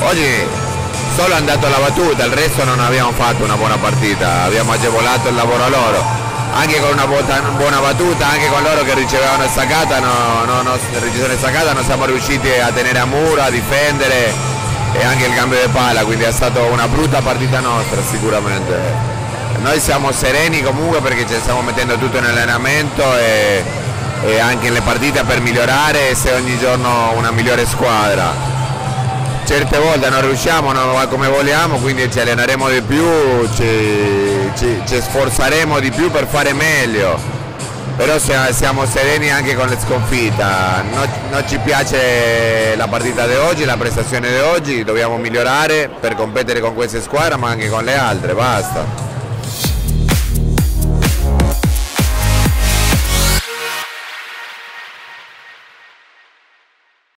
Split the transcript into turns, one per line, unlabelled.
oggi solo hanno dato la battuta, il resto non abbiamo fatto una buona partita, abbiamo agevolato il lavoro a loro, anche con una buona battuta, anche con loro che ricevevano staccata, no, no, no, staccata non siamo riusciti a tenere a muro, a difendere. E anche il cambio di palla, quindi è stata una brutta partita nostra sicuramente. Noi siamo sereni comunque perché ci stiamo mettendo tutto in allenamento e, e anche nelle partite per migliorare e se ogni giorno una migliore squadra certe volte non riusciamo non va come vogliamo, quindi ci alleneremo di più, ci, ci, ci sforzeremo di più per fare meglio. Però siamo sereni anche con le sconfitta, non, non ci piace la partita di oggi, la prestazione di oggi, dobbiamo migliorare per competere con queste squadre ma anche con le altre, basta.